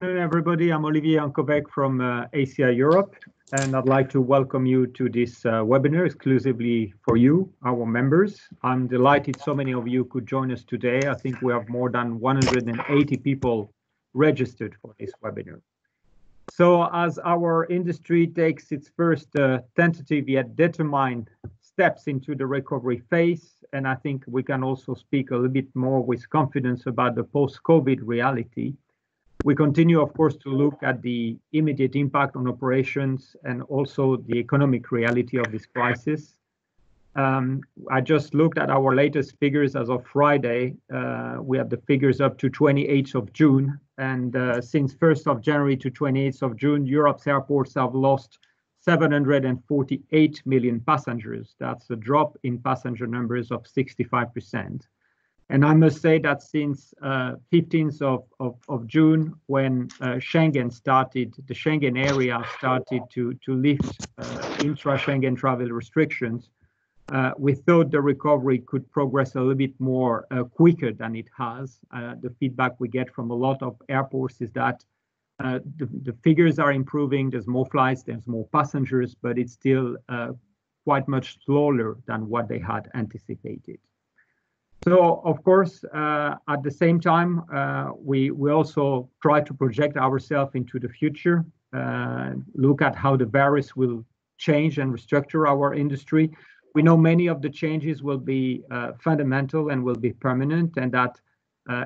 Hello, everybody. I'm Olivier Jankovec from uh, ACI Europe, and I'd like to welcome you to this uh, webinar exclusively for you, our members. I'm delighted so many of you could join us today. I think we have more than 180 people registered for this webinar. So as our industry takes its first uh, tentative yet determined steps into the recovery phase, and I think we can also speak a little bit more with confidence about the post-COVID reality, we continue, of course, to look at the immediate impact on operations and also the economic reality of this crisis. Um, I just looked at our latest figures as of Friday. Uh, we have the figures up to 28th of June, and uh, since 1st of January to 28th of June, Europe's airports have lost 748 million passengers. That's a drop in passenger numbers of 65%. I must say that since uh, 15th of June, when uh, Schengen started, the Schengen area started to lift uh, intra-Schengen travel restrictions, we thought the recovery could progress a little bit more quicker than it has. The feedback we get from a lot of airports is that the figures are improving. There's more flights, there's more passengers, but it's still quite much slower than what they had anticipated. So of course, uh, at the same time, uh, we also try to project ourselves into the future, uh, look at how the virus will change and restructure our industry. We know many of the changes will be fundamental and will be permanent, and that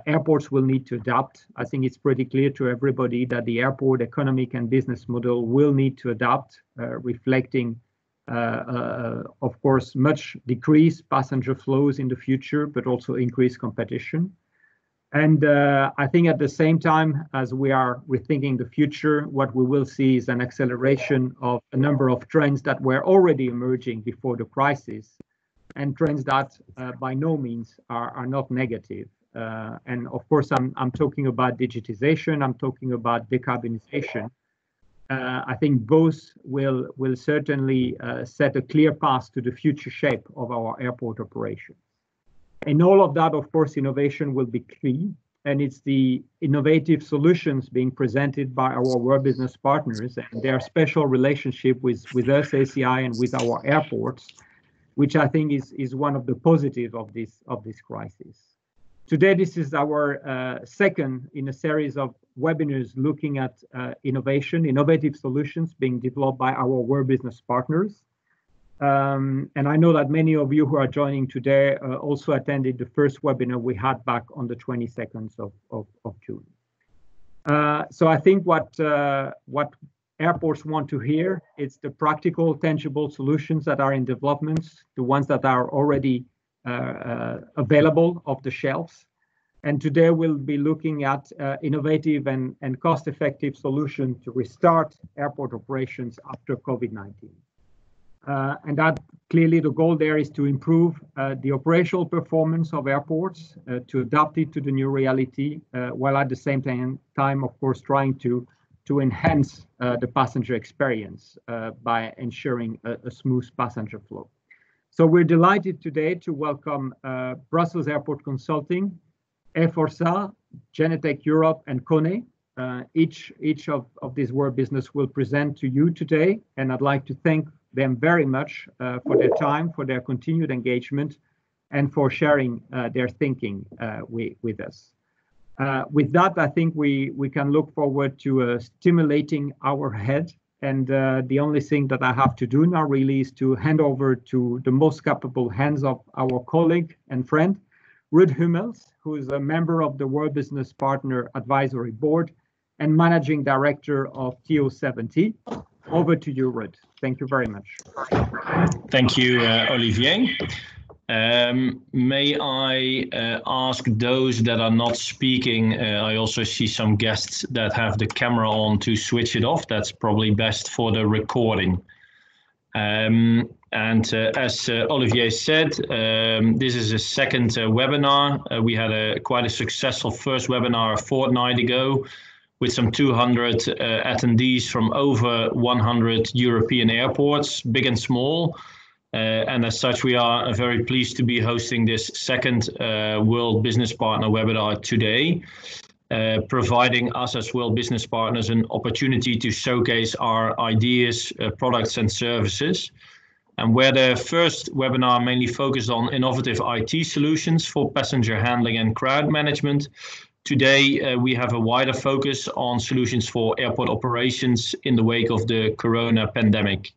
airports will need to adapt. I think it's pretty clear to everybody that the airport economic and business model will need to adapt, reflecting, Uh, uh, of course, much decreased passenger flows in the future, but also increased competition. And uh, I think at the same time, as we are rethinking the future, what we will see is an acceleration of a number of trends that were already emerging before the crisis, and trends that by no means are not negative. And of course, I'm talking about digitization, I'm talking about decarbonization. Uh, I think both will will certainly uh, set a clear path to the future shape of our airport operation. In all of that, of course, innovation will be key, and it's the innovative solutions being presented by our World Business Partners and their special relationship with us, ACI, and with our airports, which I think is one of the positives of this of this crisis. Today, this is our uh, second in a series of webinars looking at uh, innovation, innovative solutions being developed by our World Business Partners. Um, and I know that many of you who are joining today uh, also attended the first webinar we had back on the 22nd of June. So I think what what airports want to hear is the practical, tangible solutions that are in development, the ones that are already Uh, uh, available off the shelves. And today, we'll be looking at uh, innovative and cost-effective solution to restart airport operations after COVID-19. and That clearly the goal there is to improve the operational performance of airports, to adapt it to the new reality, while at the same time, of course, trying to enhance the passenger experience by ensuring a smooth passenger flow. So we're delighted today to welcome uh, Brussels Airport Consulting, Eforsair, Genetec Europe, and KONE. Uh, each each of these World Business will present to you today, and I'd like to thank them very much uh, for their time, for their continued engagement, and for sharing their thinking with us. With that, I think we we can look forward to stimulating our ahead, and uh, the only thing that I have to do now really is to hand over to the most capable hands of our colleague and friend, Ruud Hummels, who is a member of the World Business Partner Advisory Board and Managing Director of TO70. Over to you, Ruud. Thank you very much. Thank you, uh, Olivier. Um, may I uh, ask those that are not speaking, uh, I also see some guests that have the camera on to switch it off. That's probably best for the recording. Um, and uh, as Olivier said, um, this is a second webinar. We had a quite a successful first webinar a fortnight ago with some 200 attendees from over 100 European airports, big and small. Uh, and as such, we are very pleased to be hosting this second uh, World Business Partner webinar today. Uh, providing us as World Business Partners an opportunity to showcase our ideas, products, and services. And where the first webinar mainly focused on innovative IT solutions for passenger handling and crowd management, today we have a wider focus on solutions for airport operations in the wake of the corona pandemic.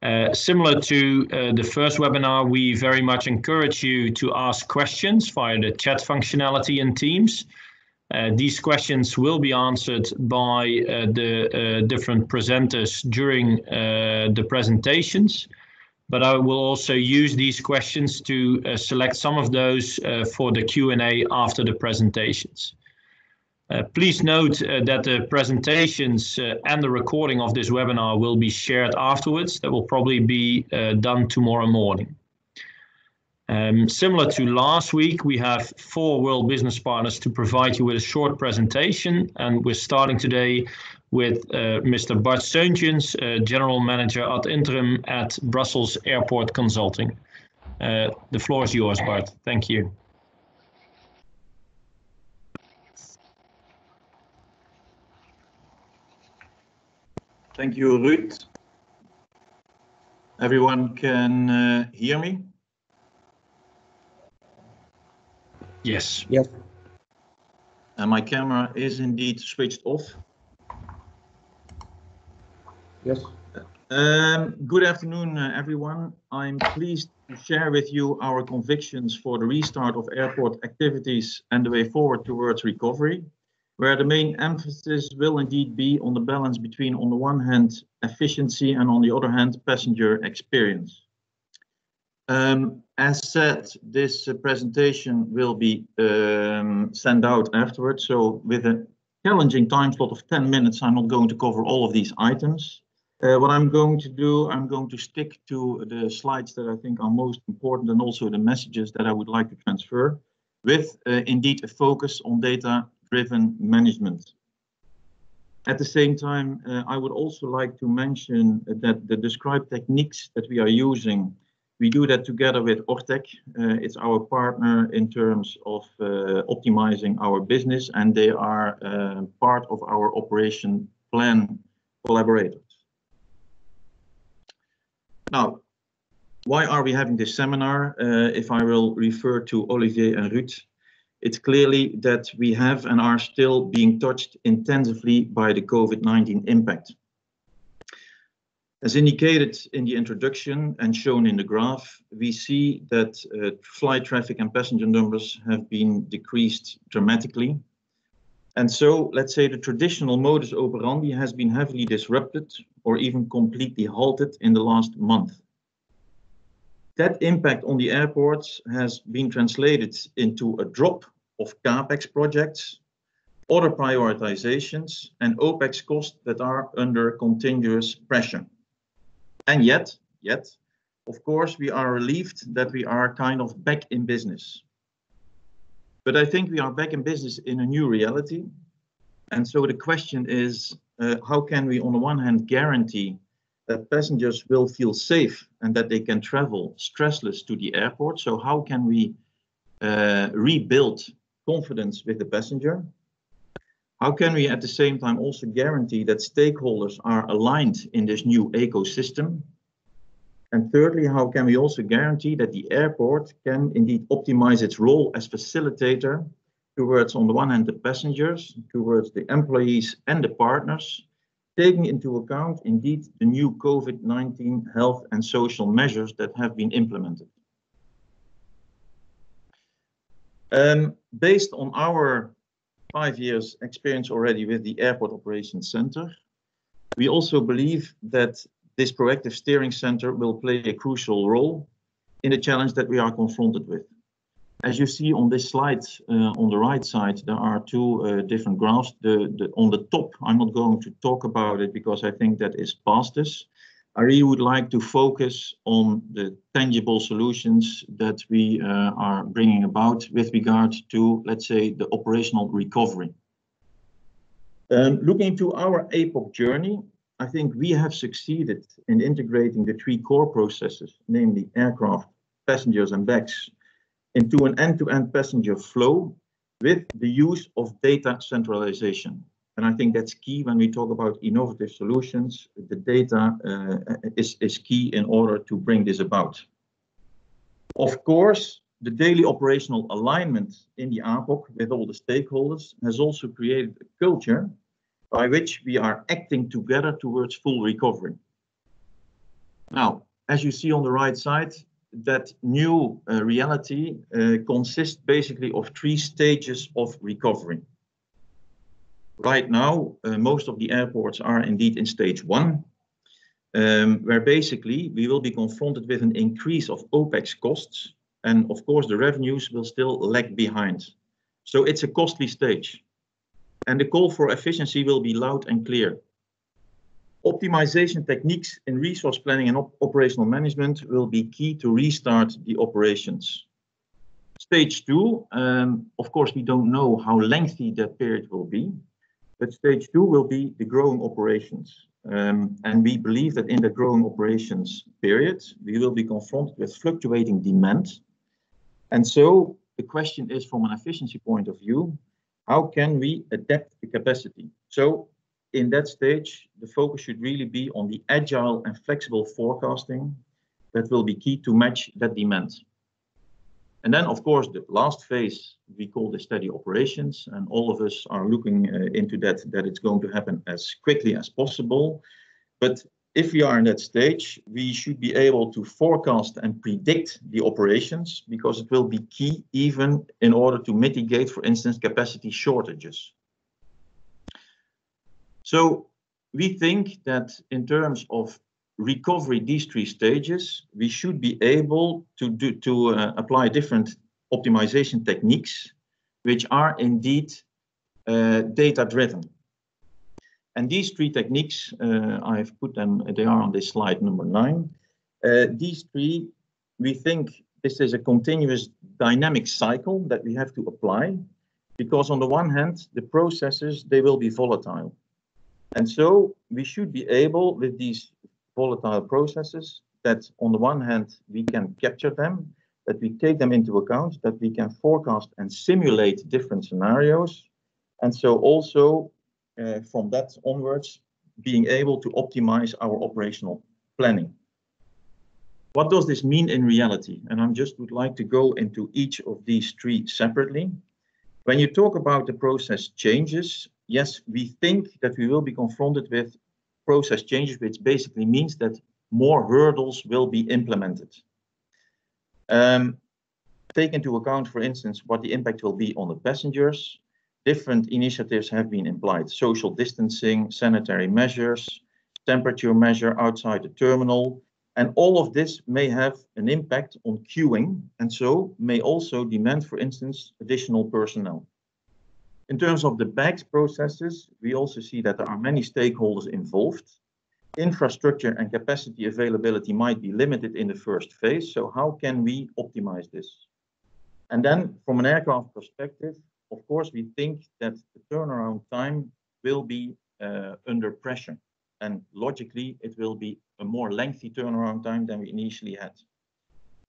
Uh, similar to uh, the first webinar, we very much encourage you to ask questions via the chat functionality in Teams. Uh, these questions will be answered by the different presenters during the presentations, but I will also use these questions to select some of those for the Q&A after the presentations. Uh, please note uh, that the presentations uh, and the recording of this webinar will be shared afterwards. That will probably be done tomorrow morning. Um, similar to last week, we have four World Business Partners to provide you with a short presentation, and we're starting today with Mr. Bart Steuntjens, General Manager ad interim at Brussels Airport Consulting. The floor is yours, Bart. Thank you. Thank you, Ruud. Everyone can uh, hear me? Yes. Yes. And my camera is indeed switched off. Yes. Um, good afternoon, uh, everyone. I'm pleased to share with you our convictions for the restart of airport activities and the way forward towards recovery, where the main emphasis will indeed be on the balance between, on the one hand, efficiency, and on the other hand, passenger experience. Um, as said, this uh, presentation will be um, sent out afterwards, so with a challenging time slot of 10 minutes, I'm not going to cover all of these items. Uh, what I'm going to do, I'm going to stick to the slides that I think are most important and also the messages that I would like to transfer with uh, indeed a focus on data-driven management. At the same time, uh, I would also like to mention that the described techniques that we are using, we do that together with Ortec. Uh, it's our partner in terms of uh, optimizing our business, and they are part of our operation plan collaborators. Now, why are we having this seminar? If I will refer to Olivier and Ruud, it's clearly that we have and are still being touched intensively by the COVID-19 impact. As indicated in the introduction and shown in the graph, we see that uh, flight traffic and passenger numbers have been decreased dramatically. And so, let's say the traditional modus operandi has been heavily disrupted or even completely halted in the last month. That impact on the airports has been translated into a drop of CapEx projects, other prioritizations, and OpEx costs that are under continuous pressure. And yet, yet, of course, we are relieved that we are kind of back in business. But I think we are back in business in a new reality. And so the question is, uh, how can we, on the one hand, guarantee that passengers will feel safe and that they can travel stressless to the airport? So how can we uh, rebuild confidence with the passenger? How can we, at the same time, also guarantee that stakeholders are aligned in this new ecosystem? And thirdly, how can we also guarantee that the airport can indeed optimize its role as facilitator towards, on the one hand, the passengers, towards the employees and the partners, taking into account indeed the new COVID-19 health and social measures that have been implemented. Um, based on our five years experience already with the Airport Operations Center, we also believe that this proactive steering center will play a crucial role in the challenge that we are confronted with. As you see on this slide, uh, on the right side, there are two uh, different graphs. On the top, I'm not going to talk about it because I think that is past us. I really would like to focus on the tangible solutions that we uh, are bringing about with regard to, let's say, the operational recovery. Um, looking to our APOC journey, I think we have succeeded in integrating the three core processes, namely aircraft, passengers, and bags, into an end-to-end passenger flow with the use of data centralization. And I think that's key when we talk about innovative solutions. The data uh, is, is key in order to bring this about. Of course, the daily operational alignment in the APOC with all the stakeholders has also created a culture by which we are acting together towards full recovery. Now, as you see on the right side, that new uh, reality uh, consists basically of three stages of recovery. Right now, uh, most of the airports are indeed in stage one, um, where basically we will be confronted with an increase of OPEX costs, and of course the revenues will still lag behind. So it's a costly stage. And the call for efficiency will be loud and clear. Optimization techniques in resource planning and op operational management will be key to restart the operations. Stage two, um, of course, we don't know how lengthy that period will be, but stage two will be the growing operations. Um, and we believe that in the growing operations period, we will be confronted with fluctuating demand. And so the question is from an efficiency point of view, how can we adapt the capacity? So in that stage, the focus should really be on the agile and flexible forecasting that will be key to match that demand. And then, of course, the last phase we call the steady operations, and all of us are looking uh, into that, that it's going to happen as quickly as possible. But if we are in that stage, we should be able to forecast and predict the operations because it will be key even in order to mitigate, for instance, capacity shortages. So we think that in terms of recovery, these three stages, we should be able to do to uh, apply different optimization techniques, which are indeed uh, data-driven. And these three techniques, uh, I've put them, they are on this slide number nine. Uh, these three, we think this is a continuous dynamic cycle that we have to apply because on the one hand, the processes, they will be volatile. And so we should be able with these volatile processes that on the one hand, we can capture them, that we take them into account, that we can forecast and simulate different scenarios. And so also uh, from that onwards, being able to optimize our operational planning. What does this mean in reality? And I just would like to go into each of these three separately. When you talk about the process changes, yes, we think that we will be confronted with process changes, which basically means that more hurdles will be implemented. Um, take into account, for instance, what the impact will be on the passengers. Different initiatives have been implied, social distancing, sanitary measures, temperature measure outside the terminal, and all of this may have an impact on queuing, and so may also demand, for instance, additional personnel. In terms of the bags processes, we also see that there are many stakeholders involved. Infrastructure and capacity availability might be limited in the first phase, so how can we optimize this? And then from an aircraft perspective, of course, we think that the turnaround time will be uh, under pressure. And logically, it will be a more lengthy turnaround time than we initially had.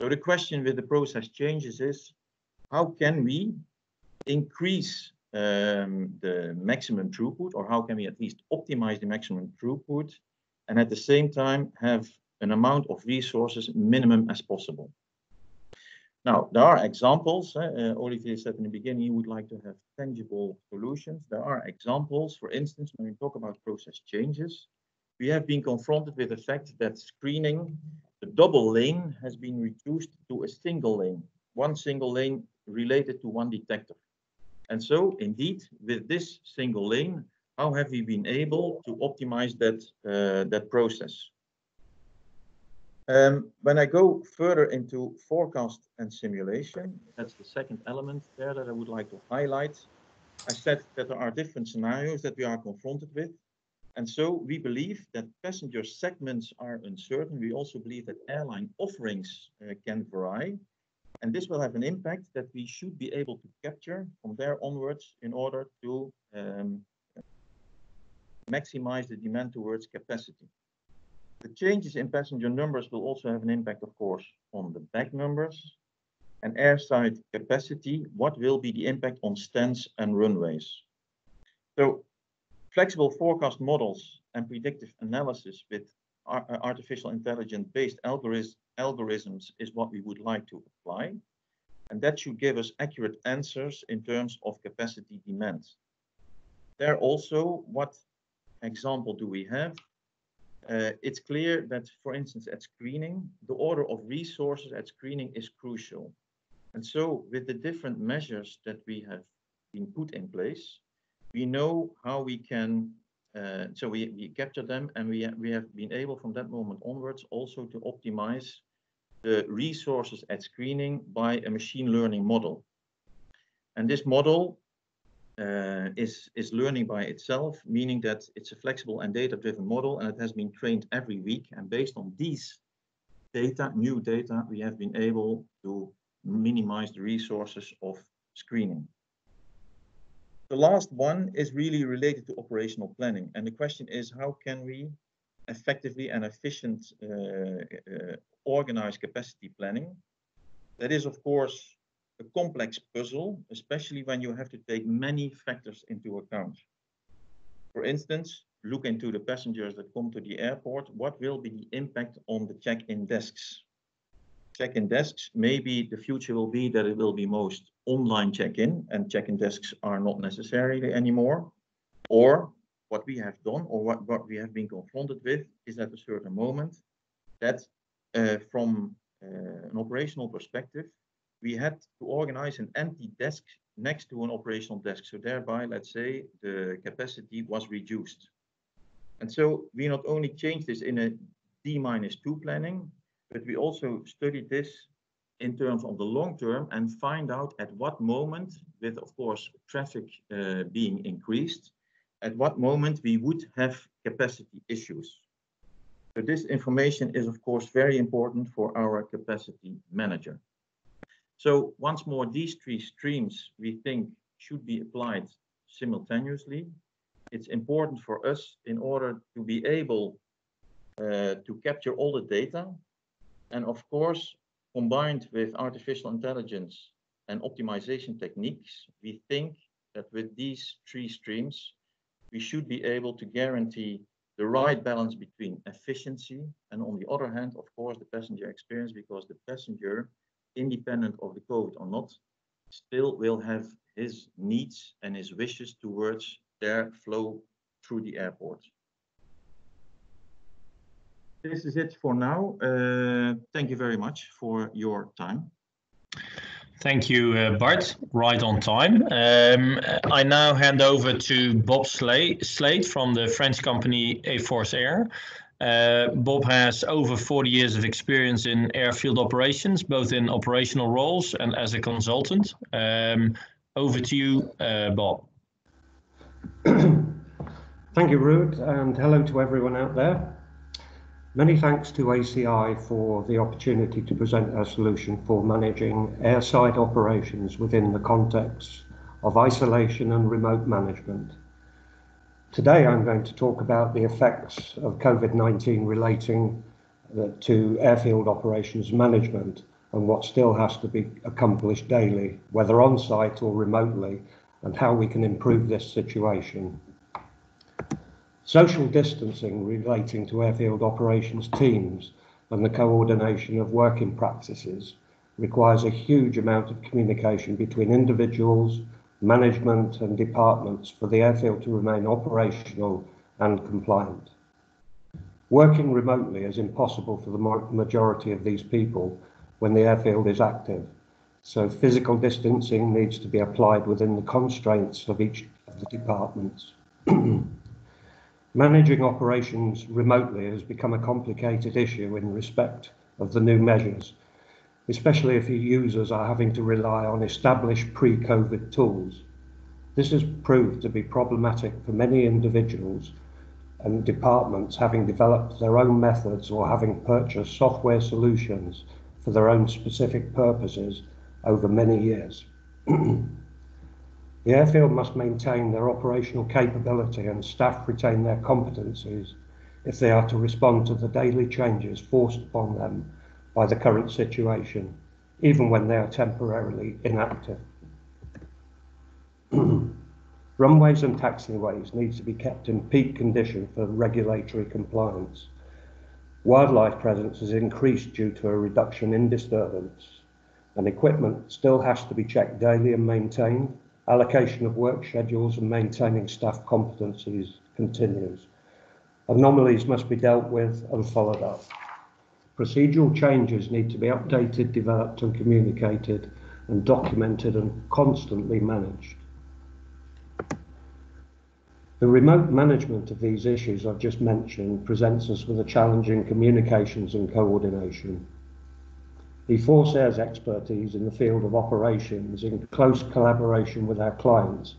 So the question with the process changes is, how can we increase um, the maximum throughput, or how can we at least optimize the maximum throughput, and at the same time have an amount of resources minimum as possible. Now, there are examples. Uh, Olivier said in the beginning he would like to have tangible solutions. There are examples, for instance, when we talk about process changes, we have been confronted with the fact that screening, the double lane has been reduced to a single lane, one single lane related to one detector. And so indeed, with this single lane, how have we been able to optimize that, uh, that process? Um, when I go further into forecast and simulation, that's the second element there that I would like to highlight. I said that there are different scenarios that we are confronted with. And so we believe that passenger segments are uncertain. We also believe that airline offerings uh, can vary. And this will have an impact that we should be able to capture from there onwards in order to um, maximize the demand towards capacity. The changes in passenger numbers will also have an impact, of course, on the bag numbers. and airside capacity, what will be the impact on stands and runways? So flexible forecast models and predictive analysis with artificial intelligence-based algorithms is what we would like to apply, and that should give us accurate answers in terms of capacity demand. There also, what example do we have? Uh, it's clear that, for instance, at screening, the order of resources at screening is crucial. And so with the different measures that we have been put in place, we know how we can, uh, so we, we capture them, and we, we have been able, from that moment onwards, also to optimize the resources at screening by a machine learning model. And this model uh, is is learning by itself, meaning that it's a flexible and data-driven model, and it has been trained every week. And based on these data, new data, we have been able to minimize the resources of screening. The last one is really related to operational planning, and the question is: how can we effectively and efficient uh, uh, organize capacity planning? That is, of course, a complex puzzle, especially when you have to take many factors into account. For instance, look into the passengers that come to the airport. What will be the impact on the check-in desks? Check-in desks, maybe the future will be that it will be most online check-in, and check-in desks are not necessary anymore. Or what we have done, or what we have been confronted with, is at a certain moment that, Uh, from uh, an operational perspective, we had to organize an empty desk next to an operational desk. So thereby, let's say, the capacity was reduced. And so we not only changed this in a D-2 planning, but we also studied this in terms of the long term and find out at what moment, with, of course, traffic uh, being increased, at what moment we would have capacity issues. So this information is, of course, very important for our capacity manager. So once more, these three streams, we think, should be applied simultaneously. It's important for us, in order to be able uh, to capture all the data, and of course, combined with artificial intelligence and optimization techniques, we think that with these three streams, we should be able to guarantee the right balance between efficiency and, on the other hand, of course, the passenger experience, because the passenger, independent of the COVID or not, still will have his needs and his wishes towards their flow through the airport. This is it for now. Uh, thank you very much for your time. Thank you, uh, Bart. Right on time. Um, I now hand over to Bob Slade from the French company Eforsair. Uh, Bob has over 40 years of experience in airfield operations, both in operational roles and as a consultant. Um, over to you, uh, Bob. Thank you, Ruud, and hello to everyone out there. Many thanks to ACI for the opportunity to present our solution for managing airside operations within the context of isolation and remote management. Today, I'm going to talk about the effects of COVID-19 relating uh, to airfield operations management and what still has to be accomplished daily, whether on-site or remotely, and how we can improve this situation. Social distancing relating to airfield operations teams and the coordination of working practices requires a huge amount of communication between individuals, management, and departments for the airfield to remain operational and compliant. Working remotely is impossible for the majority of these people when the airfield is active, so physical distancing needs to be applied within the constraints of each of the departments. Managing operations remotely has become a complicated issue in respect of the new measures, especially if users are having to rely on established pre-COVID tools. This has proved to be problematic for many individuals and departments having developed their own methods or having purchased software solutions for their own specific purposes over many years. The airfield must maintain their operational capability and staff retain their competencies if they are to respond to the daily changes forced upon them by the current situation, even when they are temporarily inactive. Runways and taxiways need to be kept in peak condition for regulatory compliance. Wildlife presence has increased due to a reduction in disturbance, and equipment still has to be checked daily and maintained. Allocation of work schedules and maintaining staff competencies continues. Anomalies must be dealt with and followed up. Procedural changes need to be updated, developed and communicated and documented and constantly managed. The remote management of these issues I've just mentioned presents us with a challenge in communications and coordination. The Forceair's expertise in the field of operations in close collaboration with our clients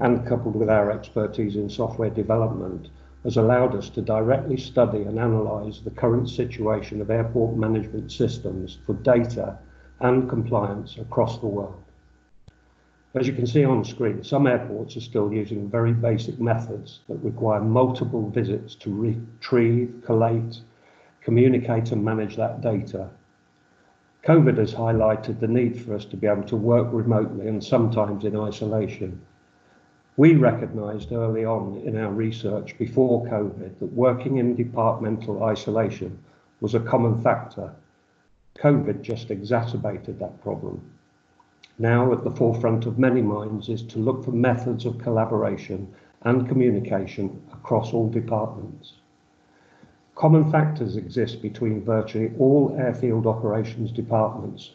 and coupled with our expertise in software development has allowed us to directly study and analyze the current situation of airport management systems for data and compliance across the world. As you can see on screen, some airports are still using very basic methods that require multiple visits to retrieve, collate, communicate and manage that data. COVID has highlighted the need for us to be able to work remotely and sometimes in isolation. We recognized early on in our research before COVID that working in departmental isolation was a common factor. COVID just exacerbated that problem now at the forefront of many minds is to look for methods of collaboration and communication across all departments. Common factors exist between virtually all airfield operations departments,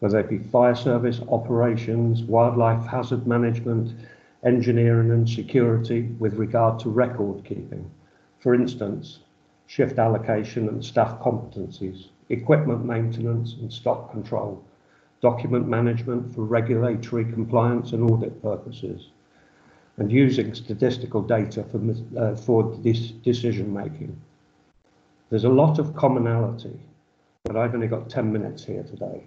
whether it be fire service, operations, wildlife hazard management, engineering and security with regard to record keeping. For instance, shift allocation and staff competencies, equipment maintenance and stock control, document management for regulatory compliance and audit purposes, and using statistical data for, uh, for this decision making. There's a lot of commonality, but I've only got 10 minutes here today.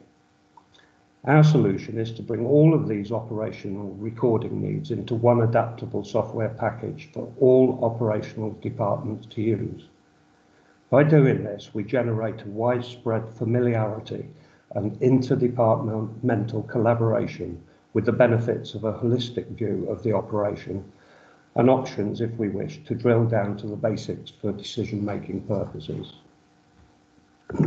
Our solution is to bring all of these operational recording needs into one adaptable software package for all operational departments to use. By doing this, we generate a widespread familiarity and interdepartmental collaboration with the benefits of a holistic view of the operation and options, if we wish, to drill down to the basics for decision-making purposes.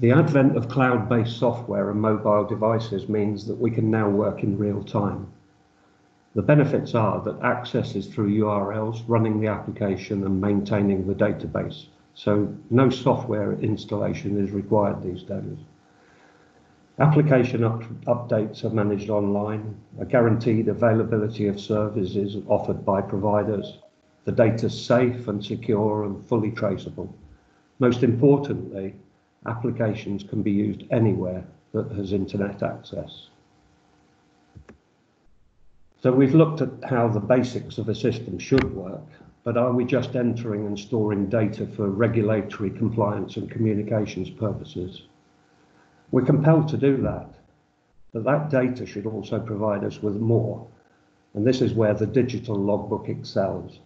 The advent of cloud-based software and mobile devices means that we can now work in real time. The benefits are that access is through URLs, running the application and maintaining the database so no software installation is required these days. Application up updates are managed online. A guaranteed availability of services offered by providers. The data safe and secure and fully traceable. Most importantly, applications can be used anywhere that has internet access. So we've looked at how the basics of a system should work but are we just entering and storing data for regulatory compliance and communications purposes? We're compelled to do that, but that data should also provide us with more, and this is where the digital logbook excels.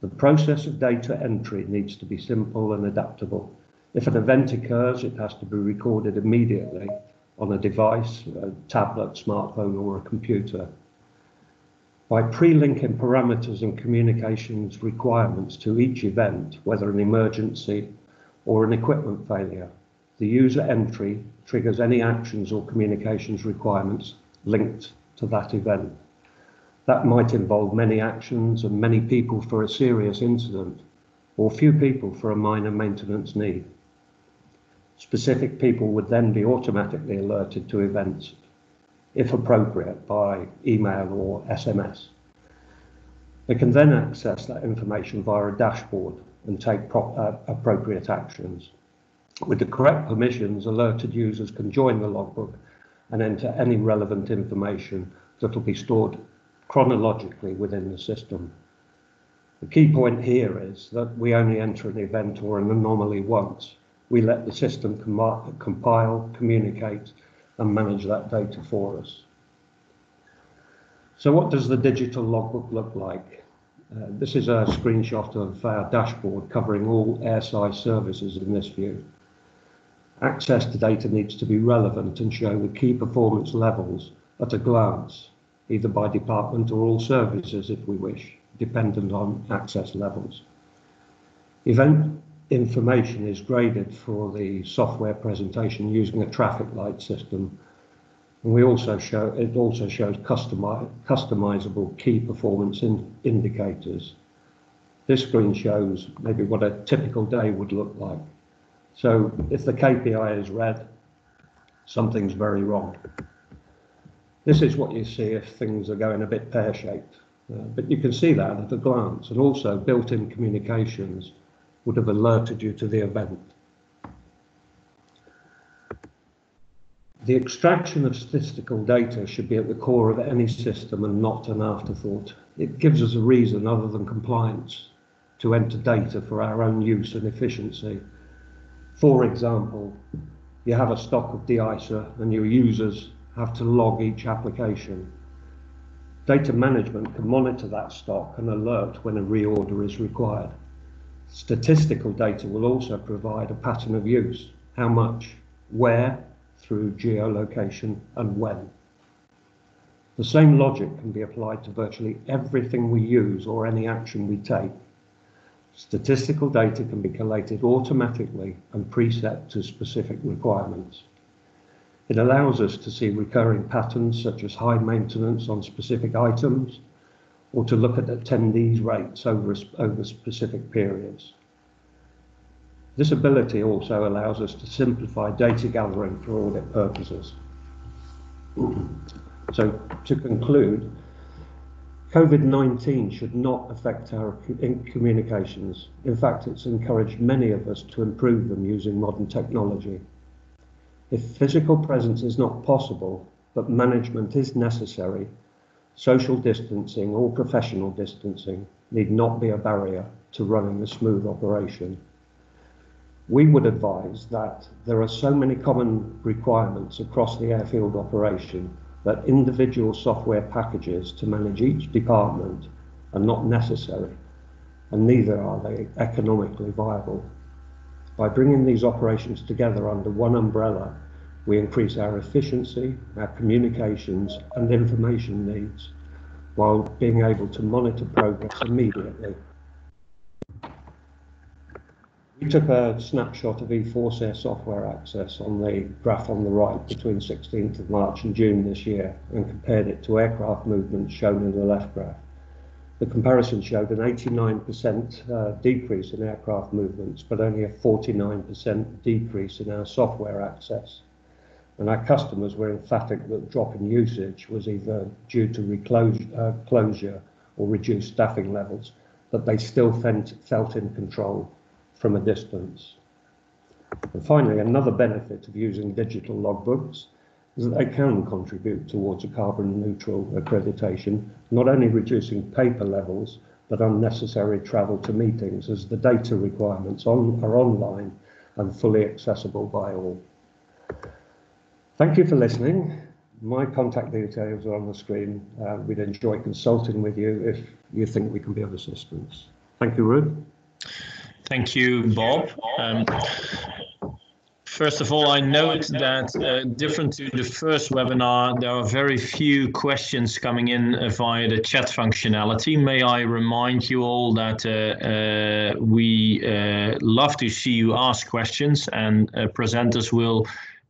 The process of data entry needs to be simple and adaptable. If an event occurs, it has to be recorded immediately on a device, a tablet, smartphone, or a computer by pre-linking parameters and communications requirements to each event, whether an emergency or an equipment failure. The user entry triggers any actions or communications requirements linked to that event. That might involve many actions and many people for a serious incident, or few people for a minor maintenance need. Specific people would then be automatically alerted to events if appropriate, by email or SMS. They can then access that information via a dashboard and take uh, appropriate actions. With the correct permissions, alerted users can join the logbook and enter any relevant information that will be stored chronologically within the system. The key point here is that we only enter an event or an anomaly once. We let the system com compile, communicate, and manage that data for us. So what does the digital logbook look like? Uh, this is a screenshot of our dashboard covering all airside services in this view. Access to data needs to be relevant and show the key performance levels at a glance, either by department or all services if we wish, dependent on access levels. Event information is graded for the software presentation using a traffic light system. And we also show it also shows customi customizable key performance in indicators. This screen shows maybe what a typical day would look like. So if the KPI is red, something's very wrong. This is what you see if things are going a bit pear-shaped. Uh, but you can see that at a glance, and also built-in communications would have alerted you to the event. The extraction of statistical data should be at the core of any system and not an afterthought. It gives us a reason other than compliance to enter data for our own use and efficiency. For example, you have a stock of de-icer and your users have to log each application. Data management can monitor that stock and alert when a reorder is required. Statistical data will also provide a pattern of use, how much, where, through geolocation, and when. The same logic can be applied to virtually everything we use or any action we take. Statistical data can be collated automatically and preset to specific requirements. It allows us to see recurring patterns such as high maintenance on specific items, or to look at attendees' rates over, over specific periods. This ability also allows us to simplify data gathering for audit purposes. So to conclude, COVID-19 should not affect our communications. In fact, it's encouraged many of us to improve them using modern technology. If physical presence is not possible, but management is necessary, social distancing or professional distancing need not be a barrier to running a smooth operation. We would advise that there are so many common requirements across the airfield operation that individual software packages to manage each department are not necessary, and neither are they economically viable. By bringing these operations together under one umbrella, we increase our efficiency, our communications and information needs, while being able to monitor progress immediately. We took a snapshot of Eforsair software access on the graph on the right between 16th of March and June this year and compared it to aircraft movements shown in the left graph. The comparison showed an 89% uh, decrease in aircraft movements, but only a 49% decrease in our software access and our customers were emphatic that the drop in usage was either due to reclosure uh, closure or reduced staffing levels, but they still felt in control from a distance. And finally, another benefit of using digital logbooks is that they can contribute towards a carbon neutral accreditation, not only reducing paper levels, but unnecessary travel to meetings as the data requirements on, are online and fully accessible by all. Thank you for listening. My contact details are on the screen. Uh, we'd enjoy consulting with you if you think we can be of assistance. Thank you, Ruud. Thank you, Bob. Um, first of all, I note that uh, different to the first webinar, there are very few questions coming in uh, via the chat functionality. May I remind you all that uh, uh we uh, love to see you ask questions and uh, presenters will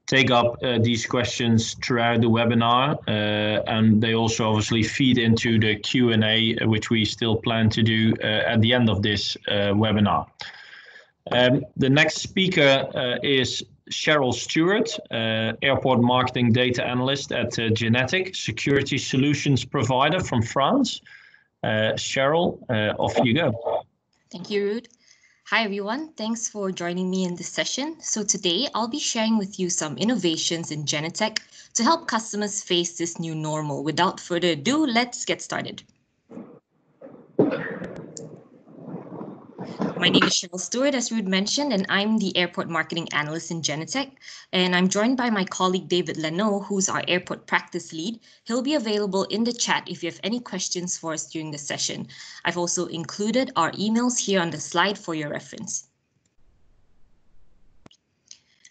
take up uh, these questions throughout the webinar, uh, and they also obviously feed into the Q&A, which we still plan to do uh, at the end of this uh, webinar. Um, the next speaker uh, is Cheryl Stewart, uh, Airport Marketing Data Analyst at Genetec, Security Solutions Provider from France. Cheryl, off you go. Thank you, Ruud. Hi everyone, thanks for joining me in this session. So today I'll be sharing with you some innovations in Genetec to help customers face this new normal. Without further ado, let's get started. My name is Cheryl Stewart, as Ruud mentioned, and I'm the airport marketing analyst in Genetec. And I'm joined by my colleague David Leno, who's our airport practice lead. He'll be available in the chat if you have any questions for us during the session. I've also included our emails here on the slide for your reference.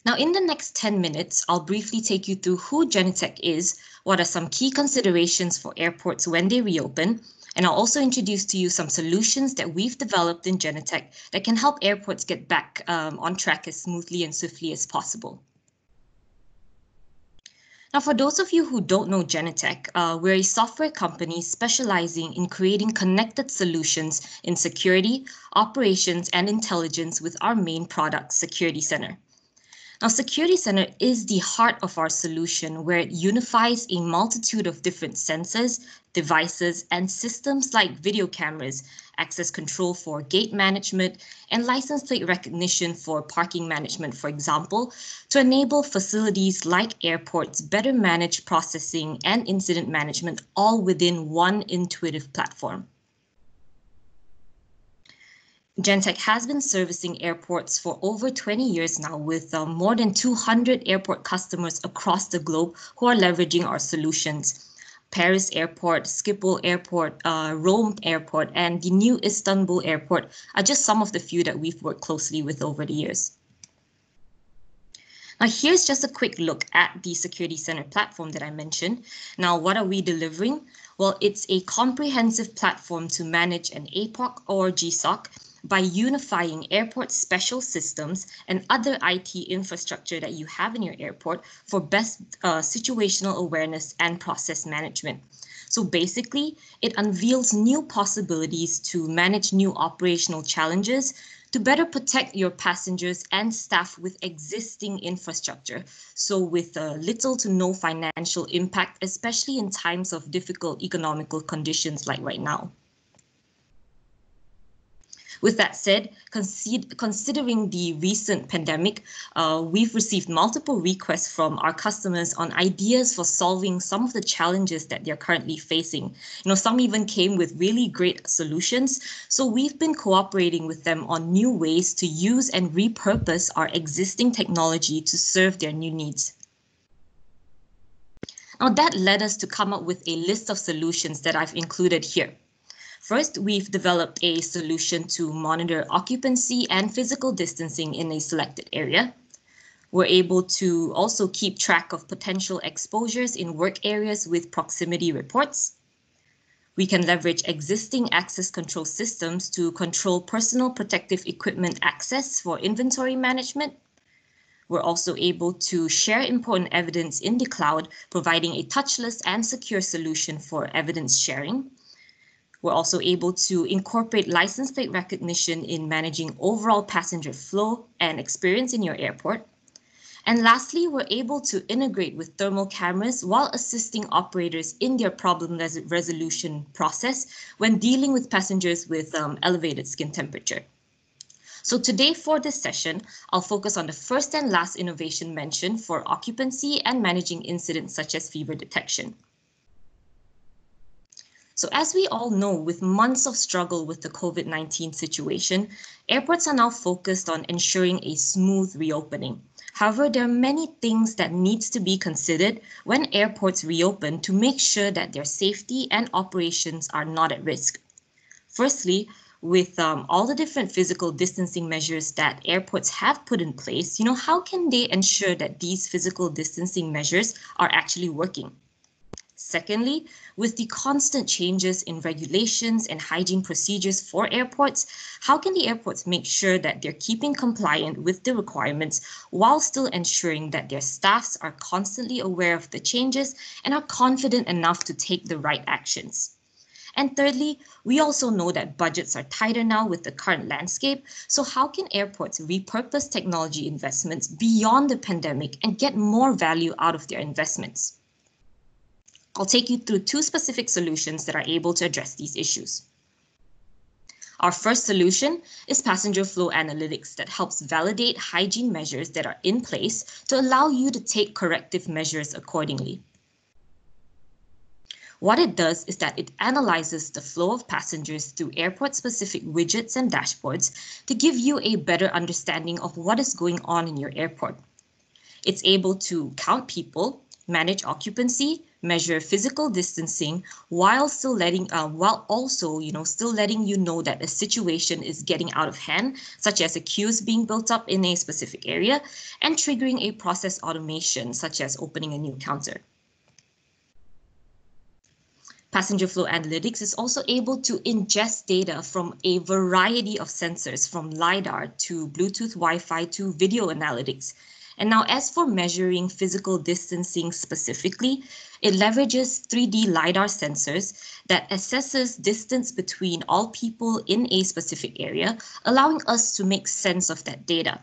Now, in the next 10 minutes, I'll briefly take you through who Genetec is, what are some key considerations for airports when they reopen, and I'll also introduce to you some solutions that we've developed in Genetec that can help airports get back um, on track as smoothly and swiftly as possible. Now, for those of you who don't know Genetec, uh, we're a software company specializing in creating connected solutions in security, operations, and intelligence with our main product, Security Center. Now, Security Center is the heart of our solution where it unifies a multitude of different sensors, devices, and systems like video cameras, access control for gate management, and license plate recognition for parking management, for example, to enable facilities like airports better manage processing and incident management all within one intuitive platform. Genetec has been servicing airports for over 20 years now with uh, more than 200 airport customers across the globe who are leveraging our solutions. Paris Airport, Schiphol Airport, uh, Rome Airport, and the new Istanbul Airport are just some of the few that we've worked closely with over the years. Now, here's just a quick look at the Security Center platform that I mentioned. Now, what are we delivering? Well, it's a comprehensive platform to manage an APOC or GSOC by unifying airport special systems and other IT infrastructure that you have in your airport for best uh, situational awareness and process management. So basically, it unveils new possibilities to manage new operational challenges to better protect your passengers and staff with existing infrastructure. So with uh, little to no financial impact, especially in times of difficult economical conditions like right now. With that said, considering the recent pandemic, uh, we've received multiple requests from our customers on ideas for solving some of the challenges that they're currently facing. You know, some even came with really great solutions. So we've been cooperating with them on new ways to use and repurpose our existing technology to serve their new needs. Now that led us to come up with a list of solutions that I've included here. First, we've developed a solution to monitor occupancy and physical distancing in a selected area. We're able to also keep track of potential exposures in work areas with proximity reports. We can leverage existing access control systems to control personal protective equipment access for inventory management. We're also able to share important evidence in the cloud, providing a touchless and secure solution for evidence sharing. We're also able to incorporate license plate recognition in managing overall passenger flow and experience in your airport. And lastly, we're able to integrate with thermal cameras while assisting operators in their problem res resolution process when dealing with passengers with um, elevated skin temperature. So today for this session, I'll focus on the first and last innovation mentioned for occupancy and managing incidents such as fever detection. So as we all know, with months of struggle with the COVID-19 situation, airports are now focused on ensuring a smooth reopening. However, there are many things that needs to be considered when airports reopen to make sure that their safety and operations are not at risk. Firstly, with um, all the different physical distancing measures that airports have put in place, you know, how can they ensure that these physical distancing measures are actually working? Secondly, with the constant changes in regulations and hygiene procedures for airports, how can the airports make sure that they're keeping compliant with the requirements while still ensuring that their staffs are constantly aware of the changes and are confident enough to take the right actions? And thirdly, we also know that budgets are tighter now with the current landscape. So how can airports repurpose technology investments beyond the pandemic and get more value out of their investments? I'll take you through two specific solutions that are able to address these issues. Our first solution is passenger flow analytics that helps validate hygiene measures that are in place to allow you to take corrective measures accordingly. What it does is that it analyzes the flow of passengers through airport-specific widgets and dashboards to give you a better understanding of what is going on in your airport. It's able to count people, manage occupancy, measure physical distancing while still letting, uh, while also, you know, still letting you know that a situation is getting out of hand, such as a queue is being built up in a specific area, and triggering a process automation, such as opening a new counter. Passenger Flow Analytics is also able to ingest data from a variety of sensors from LiDAR to Bluetooth Wi-Fi to video analytics. And now as for measuring physical distancing specifically, it leverages 3D LiDAR sensors that assesses distance between all people in a specific area, allowing us to make sense of that data.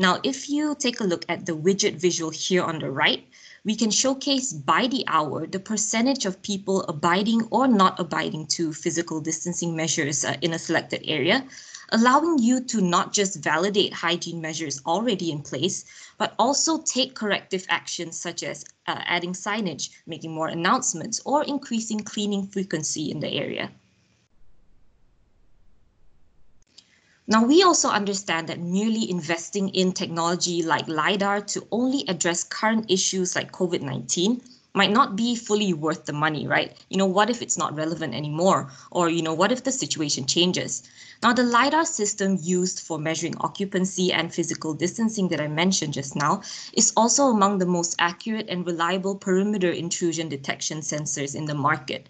Now, if you take a look at the widget visual here on the right, we can showcase by the hour the percentage of people abiding or not abiding to physical distancing measures uh, in a selected area, allowing you to not just validate hygiene measures already in place, but also take corrective actions such as uh, adding signage, making more announcements, or increasing cleaning frequency in the area. Now, we also understand that merely investing in technology like LiDAR to only address current issues like COVID-19 might not be fully worth the money, right? You know, what if it's not relevant anymore? Or, you know, what if the situation changes? Now, the LiDAR system used for measuring occupancy and physical distancing that I mentioned just now is also among the most accurate and reliable perimeter intrusion detection sensors in the market.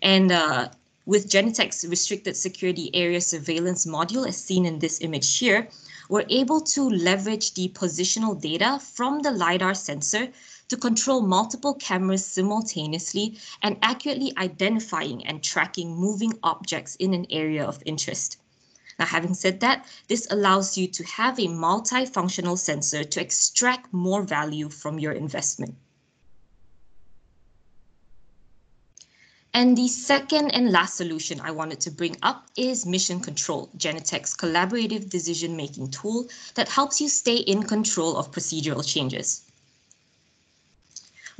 And uh, with Genetec's restricted security area surveillance module, as seen in this image here, we're able to leverage the positional data from the LiDAR sensor to control multiple cameras simultaneously and accurately identifying and tracking moving objects in an area of interest. Now, having said that, this allows you to have a multifunctional sensor to extract more value from your investment. And the second and last solution I wanted to bring up is Mission Control, Genetec's collaborative decision-making tool that helps you stay in control of procedural changes.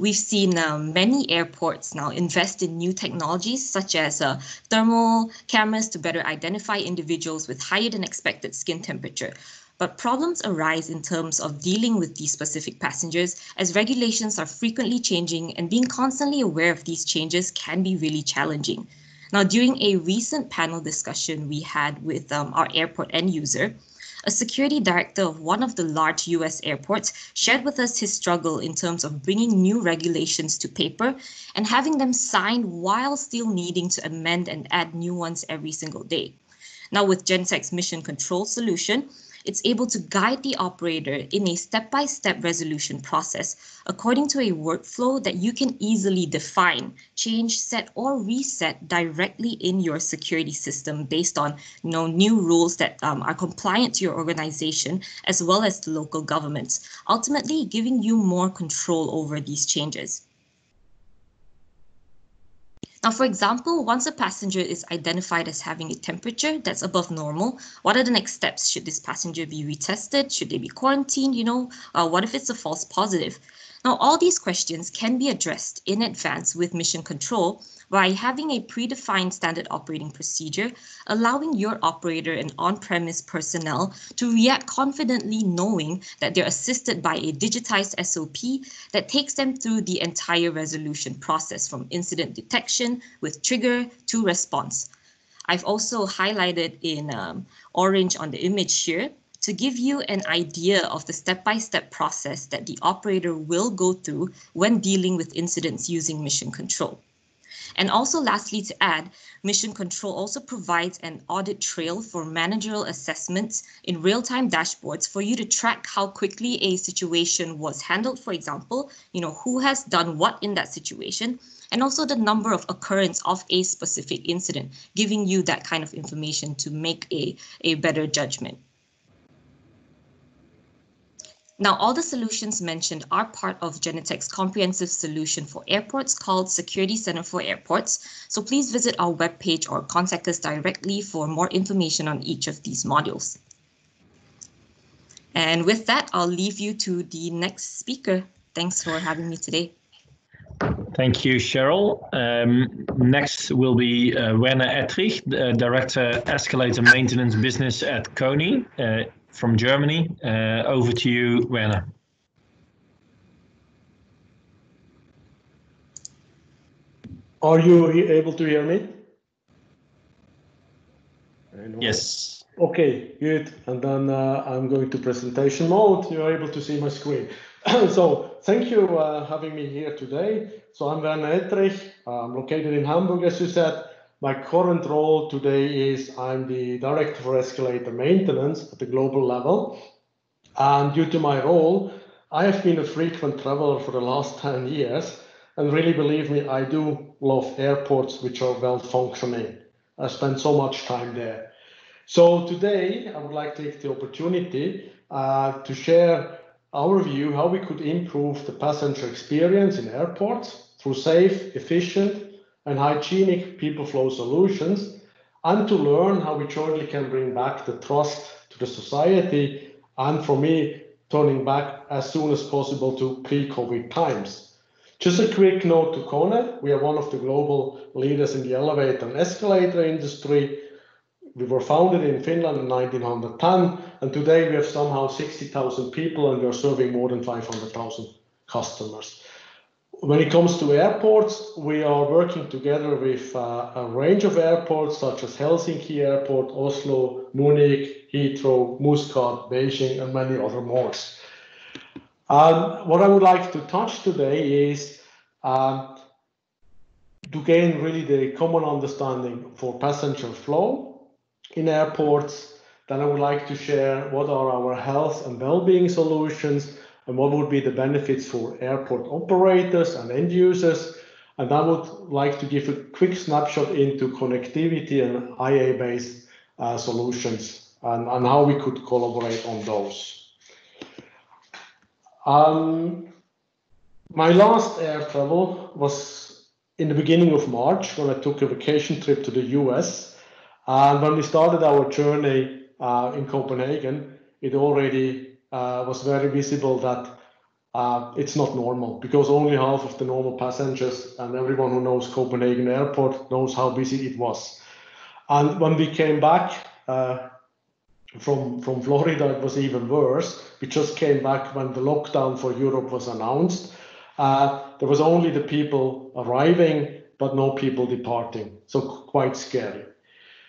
We've seen uh, many airports now invest in new technologies such as uh, thermal cameras to better identify individuals with higher than expected skin temperature, but problems arise in terms of dealing with these specific passengers as regulations are frequently changing and being constantly aware of these changes can be really challenging. Now, during a recent panel discussion we had with um, our airport end user, a security director of one of the large US airports shared with us his struggle in terms of bringing new regulations to paper and having them signed while still needing to amend and add new ones every single day. Now, with Genetec's mission control solution, it's able to guide the operator in a step-by-step resolution process according to a workflow that you can easily define, change, set, or reset directly in your security system based on you know, new rules that um, are compliant to your organization as well as the local governments, ultimately giving you more control over these changes. Now, for example, once a passenger is identified as having a temperature that's above normal, what are the next steps? Should this passenger be retested? Should they be quarantined? You know, uh, what if it's a false positive? Now, all these questions can be addressed in advance with mission control by having a predefined standard operating procedure, allowing your operator and on-premise personnel to react confidently knowing that they're assisted by a digitized SOP that takes them through the entire resolution process from incident detection with trigger to response. I've also highlighted in um, orange on the image here to give you an idea of the step-by-step -step process that the operator will go through when dealing with incidents using mission control. And also lastly to add, Mission Control also provides an audit trail for managerial assessments in real-time dashboards for you to track how quickly a situation was handled. For example, you know, who has done what in that situation and also the number of occurrence of a specific incident, giving you that kind of information to make a, a better judgment. Now, all the solutions mentioned are part of Genetec's comprehensive solution for airports called Security Center for Airports. So please visit our webpage or contact us directly for more information on each of these modules. And with that, I'll leave you to the next speaker. Thanks for having me today. Thank you, Cheryl. Um, next will be uh, Werner Ettrich, uh, Director Escalator Maintenance Business at Kone. Uh, from Germany. Uh, over to you, Werner. Are you able to hear me? Yes. Okay, good. And then uh, I'm going to presentation mode. You're able to see my screen. so thank you uh, having me here today. So I'm Werner Ettrich. I'm located in Hamburg, as you said. My current role today is I'm the director for escalator maintenance at the global level. And due to my role, I have been a frequent traveler for the last 10 years. And really believe me, I do love airports which are well functioning. I spend so much time there. So today, I would like to take the opportunity uh, to share our view how we could improve the passenger experience in airports through safe, efficient, and hygienic people flow solutions, and to learn how we jointly can bring back the trust to the society, and for me, turning back as soon as possible to pre-COVID times. Just a quick note to Kone. We are one of the global leaders in the elevator and escalator industry. We were founded in Finland in 1910, and today we have somehow 60,000 people and we are serving more than 500,000 customers. When it comes to airports, we are working together with uh, a range of airports such as Helsinki Airport, Oslo, Munich, Heathrow, Muscat, Beijing, and many other more. Um, what I would like to touch today is um, to gain really the common understanding for passenger flow in airports. Then I would like to share what are our health and well-being solutions and what would be the benefits for airport operators and end users. And I would like to give a quick snapshot into connectivity and IA-based uh, solutions and, and how we could collaborate on those. Um, my last air travel was in the beginning of March when I took a vacation trip to the US. And when we started our journey uh, in Copenhagen, it already was very visible that uh, it's not normal because only half of the normal passengers and everyone who knows Copenhagen airport knows how busy it was. And when we came back uh, from from Florida, it was even worse. We just came back when the lockdown for Europe was announced. Uh, there was only the people arriving, but no people departing. So quite scary.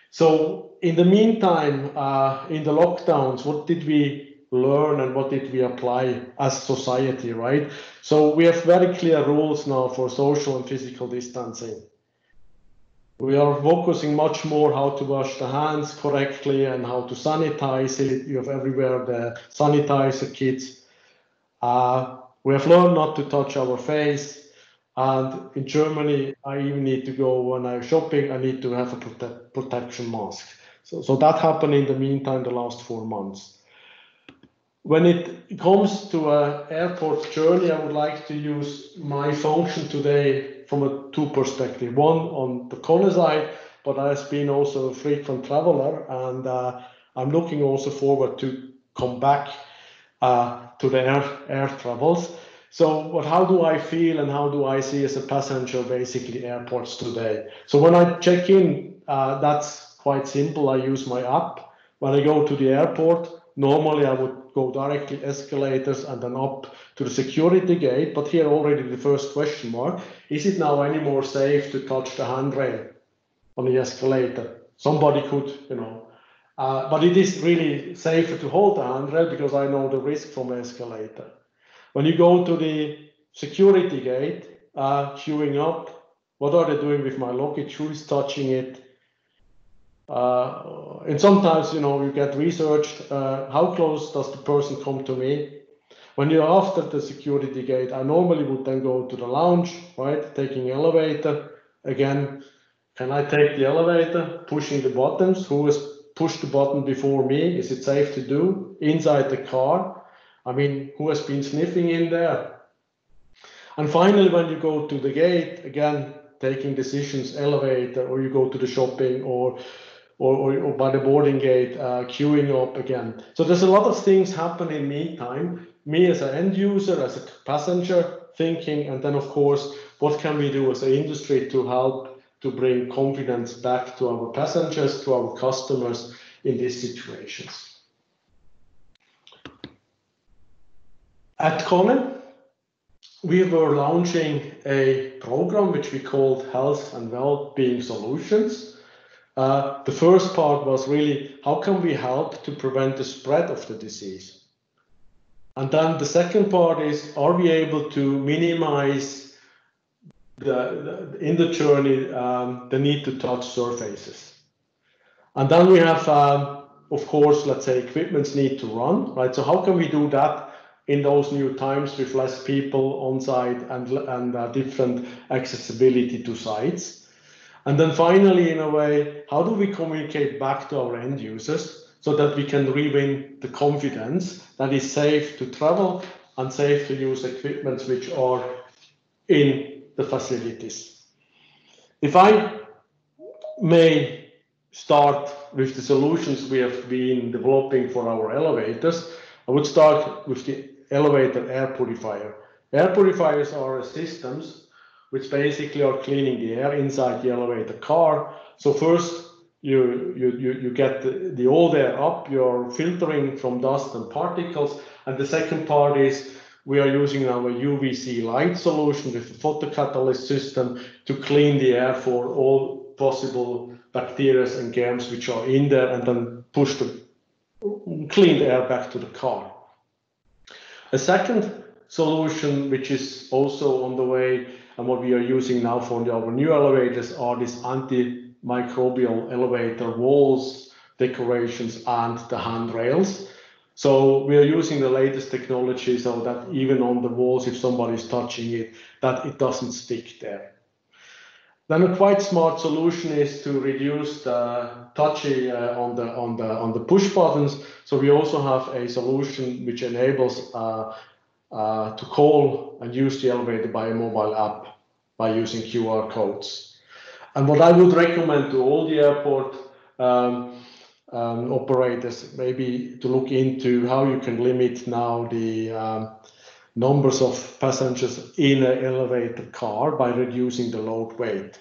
So in the meantime, uh, in the lockdowns, what did we learn and what did we apply as society, right? So we have very clear rules now for social and physical distancing. We are focusing much more how to wash the hands correctly and how to sanitize it. You have everywhere the sanitizer kits. Uh, we have learned not to touch our face. And in Germany, I even need to go when I'm shopping, I need to have a prote protection mask. So, so that happened in the meantime, the last four months. When it comes to an airport journey, I would like to use my function today from a two perspective. One on the Kone side, but I've been also a frequent traveler, and uh, I'm looking also forward to come back uh, to the air, air travels. So, but how do I feel and how do I see as a passenger basically airports today? So when I check in, uh, that's quite simple. I use my app. When I go to the airport, normally I would go directly escalators and then up to the security gate. But here already the first question mark, is it now any more safe to touch the handrail on the escalator? Somebody could, you know, uh, but it is really safer to hold the handrail because I know the risk from escalator. When you go to the security gate, uh, queuing up, what are they doing with my luggage? Who is touching it? Uh, and sometimes, you know, you get researched, uh, how close does the person come to me? When you're after the security gate, I normally would then go to the lounge, right? Taking elevator. Again, can I take the elevator? Pushing the buttons. Who has pushed the button before me? Is it safe to do? Inside the car. I mean, who has been sniffing in there? And finally, when you go to the gate, again, taking decisions, elevator, or you go to the shopping or or, or, or by the boarding gate, uh, queuing up again. So there's a lot of things happening in meantime. Me as an end user, as a passenger, thinking, and then of course, what can we do as an industry to help to bring confidence back to our passengers, to our customers in these situations. At Kone, we were launching a program which we called Health and Wellbeing Solutions. Uh, the first part was really how can we help to prevent the spread of the disease? And then the second part is are we able to minimize the, the in the journey um, the need to touch surfaces? And then we have, um, of course, let's say equipments need to run, right? So how can we do that in those new times with less people on site and, and uh, different accessibility to sites. And then finally, in a way, how do we communicate back to our end users so that we can re-win the confidence that it's safe to travel and safe to use equipment which are in the facilities. If I may start with the solutions we have been developing for our elevators, I would start with the elevator air purifier. Air purifiers are systems which basically are cleaning the air inside the elevator car. So first you you you, you get the, the old air up, you're filtering from dust and particles, and the second part is we are using our UVC light solution with a photocatalyst system to clean the air for all possible bacteria and germs which are in there and then push the clean air back to the car. A second solution, which is also on the way and what we are using now for our new elevators are these antimicrobial elevator walls, decorations, and the handrails. So we are using the latest technology so that even on the walls, if somebody is touching it, that it doesn't stick there. Then a quite smart solution is to reduce the touchy uh, on the on the on the push buttons. So we also have a solution which enables uh, to call and use the elevator by a mobile app by using QR codes. And what I would recommend to all the airport um, um, operators maybe to look into how you can limit now the um, numbers of passengers in an elevator car by reducing the load weight.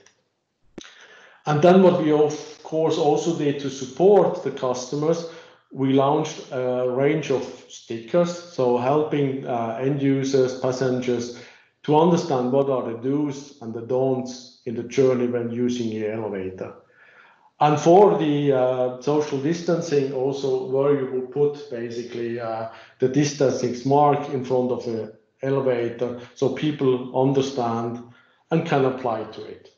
And then what we of course also did to support the customers, we launched a range of stickers, so helping uh, end users, passengers to understand what are the do's and the don'ts in the journey when using the elevator. And for the uh, social distancing, also where you will put basically uh, the distancing mark in front of the elevator so people understand and can apply to it.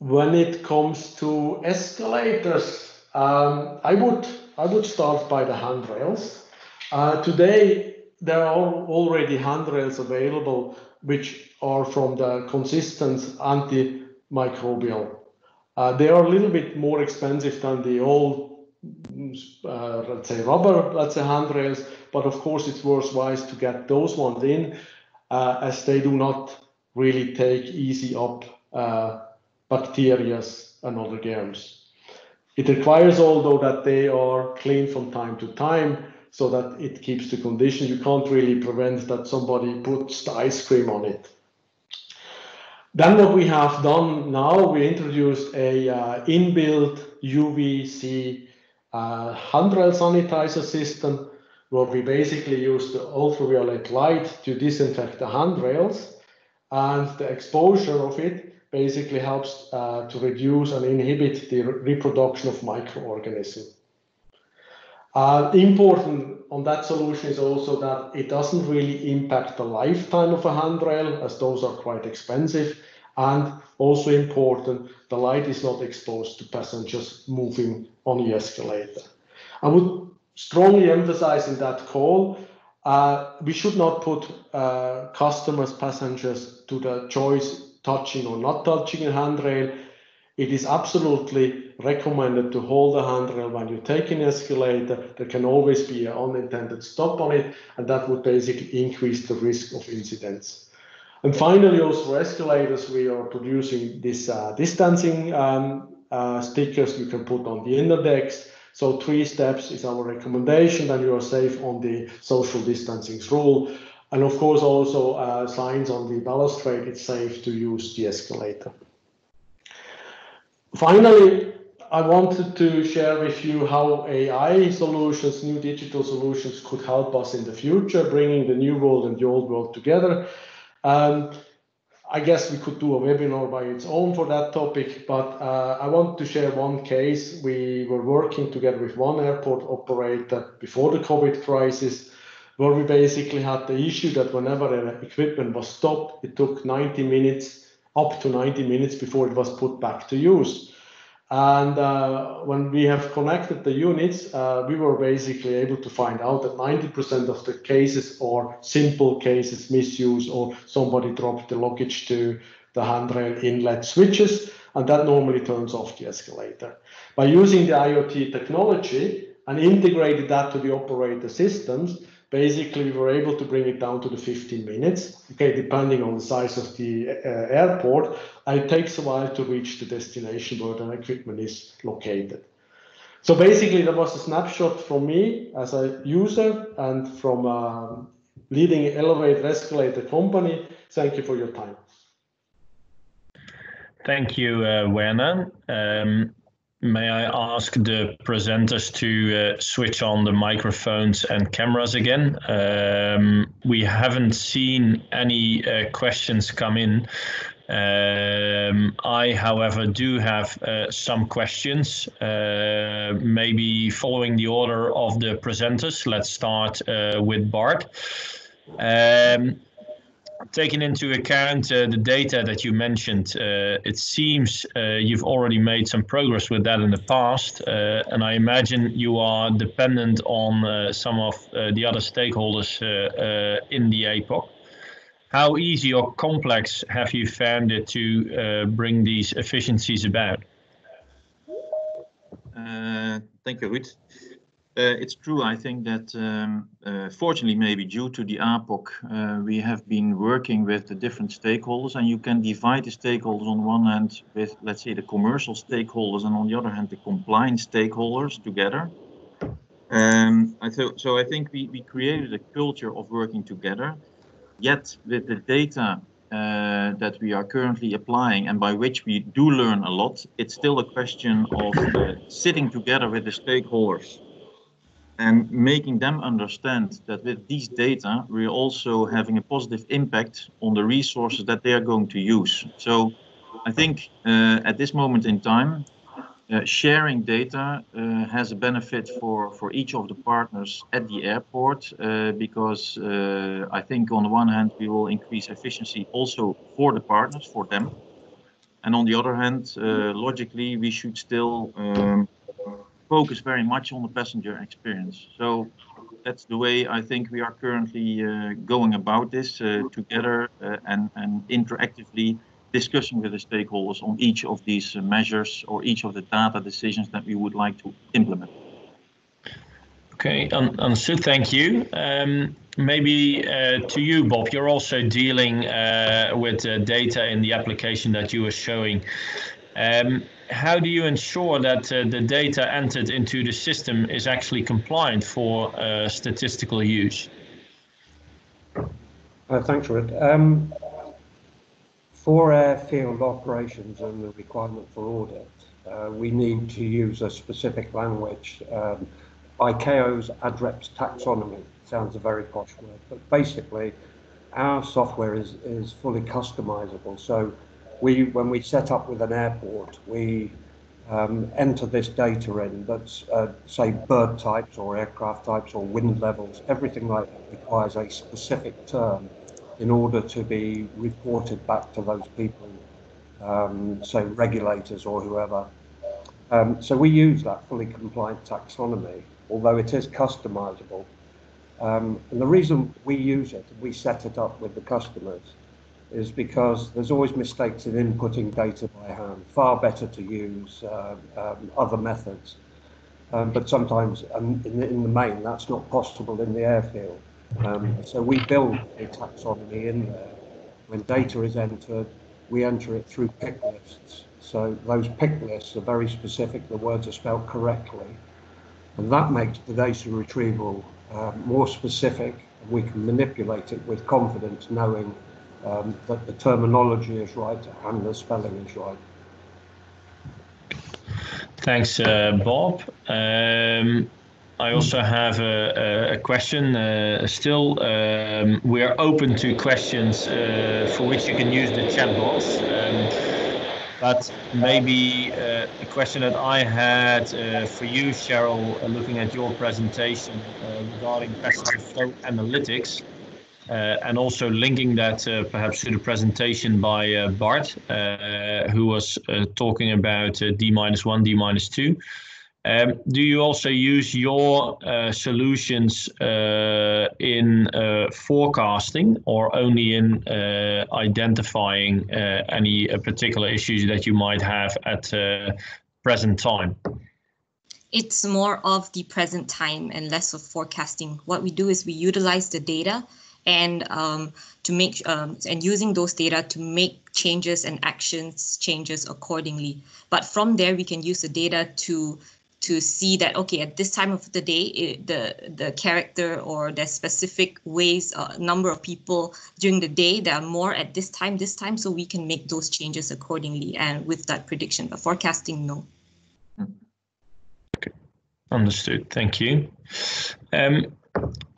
When it comes to escalators, um, I would I would start by the handrails. Uh, today there are already handrails available which are from the consistent antimicrobial. Uh, they are a little bit more expensive than the old, uh, let's say, rubber, let's say, handrails, but of course it's worthwhile to get those ones in uh, as they do not really take easy up uh, bacteria and other germs. It requires, although, that they are cleaned from time to time so that it keeps the condition. You can't really prevent that somebody puts the ice cream on it. Then what we have done now, we introduced a uh, inbuilt UVC uh, handrail sanitizer system where we basically use the ultraviolet light to disinfect the handrails and the exposure of it basically helps uh, to reduce and inhibit the re reproduction of microorganisms. Uh, important on that solution is also that it doesn't really impact the lifetime of a handrail as those are quite expensive. And also important, the light is not exposed to passengers moving on the escalator. I would strongly emphasize in that call, uh, we should not put uh, customers, passengers to the choice touching or not touching a handrail. It is absolutely recommended to hold the handrail when you take an escalator. There can always be an unintended stop on it, and that would basically increase the risk of incidents. And finally, also for escalators, we are producing this uh, distancing um, uh, stickers you can put on the inner decks. So three steps is our recommendation, then you are safe on the social distancing rule. And of course, also uh, signs on the balustrade, it's safe to use the escalator. Finally, I wanted to share with you how AI solutions, new digital solutions could help us in the future, bringing the new world and the old world together. Um, I guess we could do a webinar by its own for that topic, but uh, I want to share one case. We were working together with one airport operator before the COVID crisis, where we basically had the issue that whenever an equipment was stopped, it took 90 minutes, up to 90 minutes before it was put back to use. And uh, when we have connected the units, uh, we were basically able to find out that 90% of the cases are simple cases, misuse, or somebody dropped the luggage to the handrail inlet switches, and that normally turns off the escalator. By using the IoT technology and integrated that to the operator systems, basically we were able to bring it down to the 15 minutes, okay, depending on the size of the uh, airport, it takes a while to reach the destination where the equipment is located. So basically, that was a snapshot from me as a user and from a leading elevator escalator company. Thank you for your time. Thank you, uh, Werner. Um, May I ask the presenters to uh, switch on the microphones and cameras again? Um, we haven't seen any uh, questions come in. Um, I, however, do have uh, some questions, uh, maybe following the order of the presenters. Let's start uh, with Bart. Um, taking into account uh, the data that you mentioned, uh, it seems uh, you've already made some progress with that in the past, uh, and I imagine you are dependent on uh, some of uh, the other stakeholders in the APOC. How easy or complex have you found it to bring these efficiencies about? thank you, Ruud. Uh, it's true, I think that um, uh, fortunately, maybe due to the APOC, uh, we have been working with the different stakeholders, and you can divide the stakeholders on one hand with, let's say, the commercial stakeholders, and on the other hand, the compliance stakeholders together. Um, I th so I think we, we created a culture of working together, yet with the data uh, that we are currently applying and by which we do learn a lot, it's still a question of uh, sitting together with the stakeholders and making them understand that with these data, we're also having a positive impact on the resources that they are going to use. So I think uh, at this moment in time, uh, sharing data uh, has a benefit for, for each of the partners at the airport uh, because uh, I think on the one hand, we will increase efficiency also for the partners, for them. And on the other hand, uh, logically, we should still um, focus very much on the passenger experience. So that's the way I think we are currently uh, going about this uh, together uh, and, and interactively discussing with the stakeholders on each of these uh, measures or each of the data decisions that we would like to implement. Okay, um, understood. Thank you. Um, maybe uh, to you, Bob, you're also dealing uh, with data in the application that you were showing. Um, how do you ensure that uh, the data entered into the system is actually compliant for uh, statistical use? Uh, thanks, Ruud. Um, for airfield operations and the requirement for audit, uh, we need to use a specific language. Um, ICAO's ADREPS taxonomy sounds a very posh word, but basically our software is, is fully customizable. So we, when we set up with an airport, we um, enter this data in that's, uh, say, bird types or aircraft types or wind levels, everything like that requires a specific term in order to be reported back to those people, um, say regulators or whoever. Um, so we use that fully compliant taxonomy, although it is customizable. Um, and the reason we use it, we set it up with the customers, is because there's always mistakes in inputting data by hand. Far better to use uh, um, other methods. Um, but sometimes um, in, the, in, the, main, that's not possible in the airfield. Um, so we build a taxonomy in there. When data is entered, we enter it through pick lists. So those pick lists are very specific, the words are spelled correctly. And that makes the data retrieval uh, more specific, we can manipulate it with confidence, knowing um, that the terminology is right and the spelling is right. Thanks, Bob. Um, I also have a, a question. Uh, still, um, we are open to questions uh, for which you can use the chat box. Um, but maybe uh, a question that I had uh, for you, Cheryl, uh, looking at your presentation uh, regarding passenger flow analytics, and also linking that perhaps to the presentation by Bart, who was talking about D minus one, D minus two. Um, do you also use your uh, solutions uh, in uh, forecasting or only in uh, identifying uh, any uh, particular issues that you might have at present time? It's more of the present time and less of forecasting. What we do is we utilize the data and um, to make um, and using those data to make changes and actions changes accordingly. But from there, we can use the data to to see that okay at this time of the day it, the the character or the specific ways uh, number of people during the day there are more at this time this time so we can make those changes accordingly. And with that prediction but forecasting no. Okay. Understood. Thank you. Um,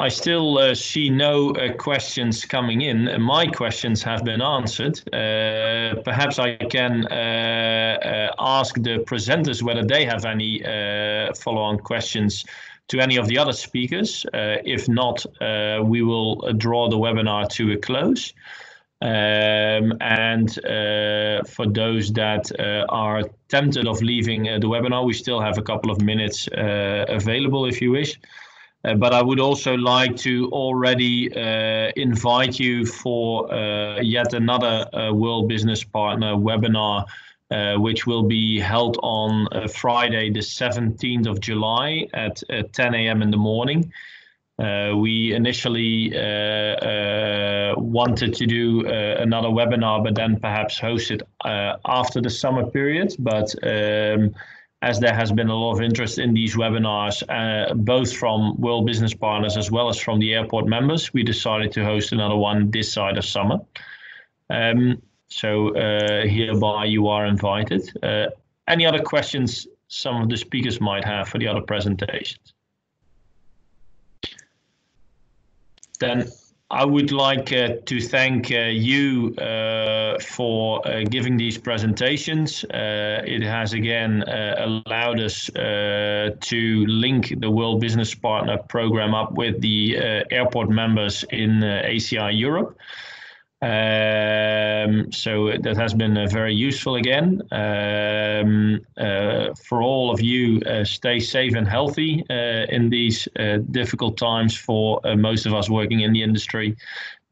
I still uh, see no uh, questions coming in. My questions have been answered. Uh, perhaps I can uh, uh, ask the presenters whether they have any uh, follow-on questions to any of the other speakers. if not, we will draw the webinar to a close. Um, and for those that are tempted of leaving the webinar, we still have a couple of minutes available if you wish. Uh, but I would also like to already uh, invite you for uh, yet another uh, World Business Partner webinar, uh, which will be held on uh, Friday, the 17th of July at 10 a.m. in the morning. we initially wanted to do another webinar, but then perhaps host it after the summer period. But um, as there has been a lot of interest in these webinars, uh, both from World Business Partners as well as from the airport members, we decided to host another one this side of summer. Um, so uh, hereby you are invited. Uh, any other questions some of the speakers might have for the other presentations? Then I would like uh, to thank uh, you uh, for uh, giving these presentations. Uh, it has again uh, allowed us to link the World Business Partner Program up with the airport members in ACI Europe. Um, so that has been uh, very useful again. Um, uh, for all of you, uh, stay safe and healthy uh, in these uh, difficult times for uh, most of us working in the industry.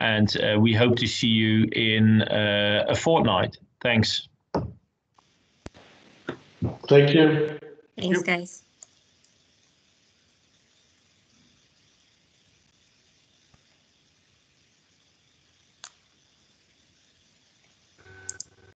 And we hope to see you in a fortnight. Thanks. Thank you. Thanks, guys.